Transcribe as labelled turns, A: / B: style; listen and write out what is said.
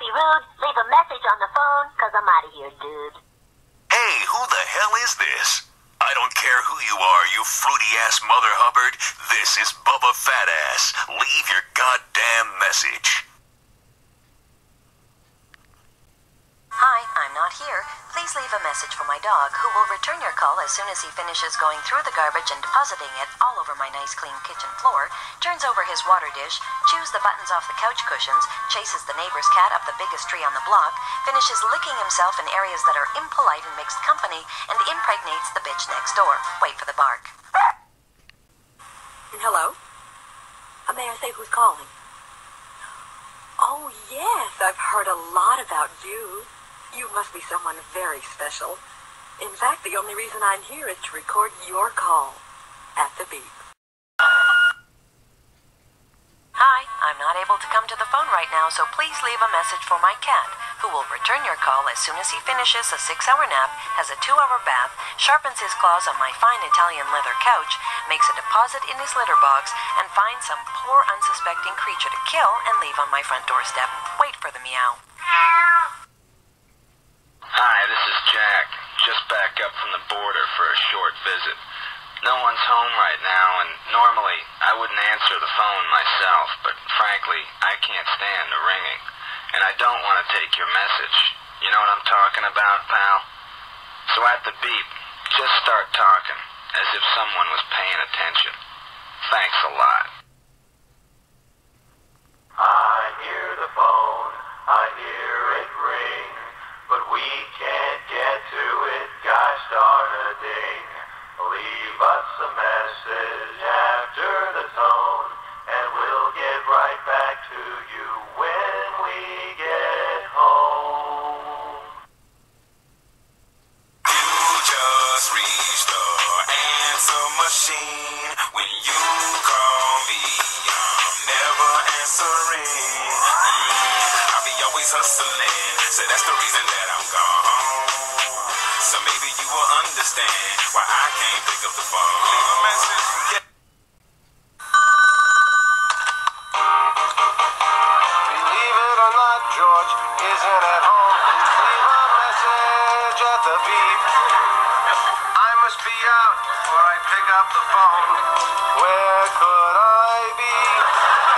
A: be rude. Leave a message on the phone, cause I'm out of here, dude.
B: Hey, who the hell is this? I don't care who you are, you fruity ass mother Hubbard. This is Bubba Fatass. Leave your goddamn message.
C: Hi, I'm not here. Please leave a message for my dog, who will return your call as soon as he finishes going through the garbage and depositing it all over my nice clean kitchen floor, turns over his water dish, chews the buttons off the couch cushions, chases the neighbor's cat up the biggest tree on the block, finishes licking himself in areas that are impolite and mixed company, and impregnates the bitch next door. Wait for the bark.
D: Hello? May I say who's calling? Oh, yes, I've heard a lot about you. You must be someone very special. In fact, the only reason I'm here is to record your call at the beep.
C: Hi, I'm not able to come to the phone right now, so please leave a message for my cat, who will return your call as soon as he finishes a six hour nap, has a two hour bath, sharpens his claws on my fine Italian leather couch, makes a deposit in his litter box, and finds some poor unsuspecting creature to kill and leave on my front doorstep. Wait for the meow.
E: Hi, this is Jack. Just back up from the border for a short visit. No one's home right now, and normally I wouldn't answer the phone myself, but frankly, I can't stand the ringing. And I don't want to take your message. You know what I'm talking about, pal? So at the beep, just start talking, as if someone was paying attention. Thanks a lot.
F: I hear the phone, I hear it ring, but we can't get to it, gosh darn a ding. Leave us a message after the tone, and we'll get right back to you when we get home.
G: You just reached the answer machine. When you call me, I'm never answering. Mm, I'll be always hustling, so that's the reason that I'm gone. So maybe you will understand why I can't pick up the phone. Leave a message. Yeah.
H: Believe it or not, George isn't at home. Please leave a message at the beep. I must be out before I pick up the phone. Where could I be?